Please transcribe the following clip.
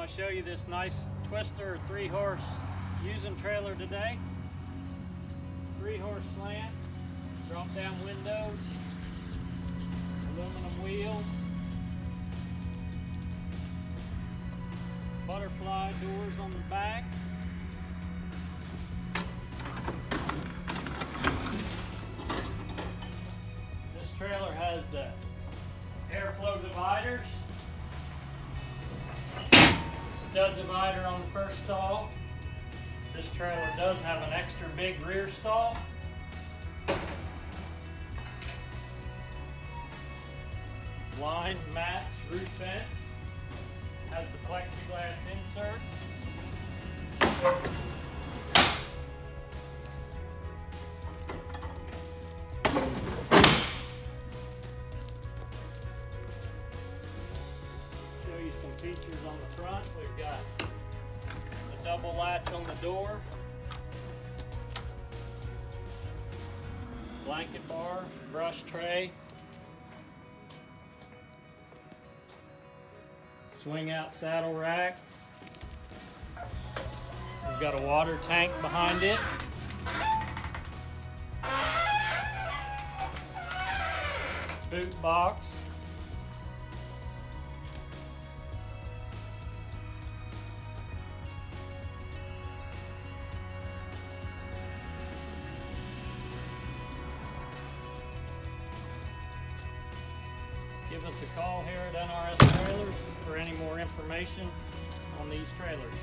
going to show you this nice Twister three horse using trailer today. Three horse slant, drop down windows, aluminum wheels, butterfly doors on the back. This trailer has the airflow dividers stud divider on the first stall. This trailer does have an extra big rear stall. Blind mats, roof fence, Has the plexiglass insert. Features on the front. We've got the double latch on the door, blanket bar, brush tray, swing out saddle rack. We've got a water tank behind it. Boot box. Give us a call here at NRS Trailers for any more information on these trailers.